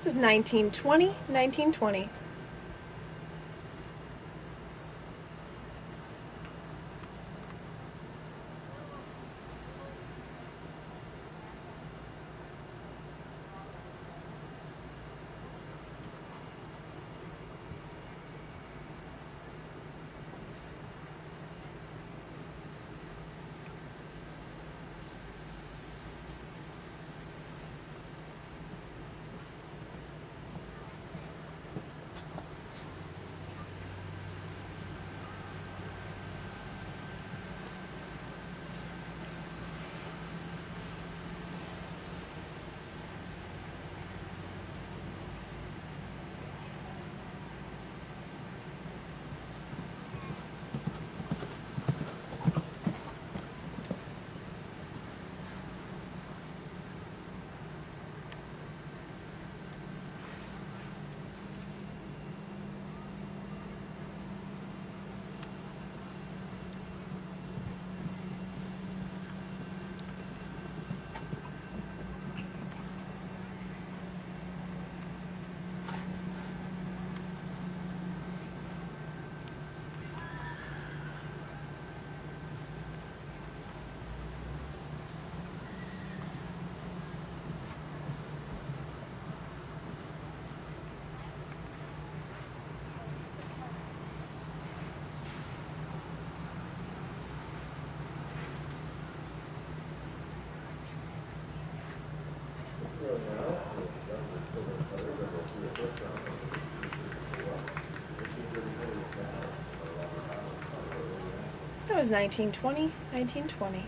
This is 1920, 1920. That was 1920, 1920.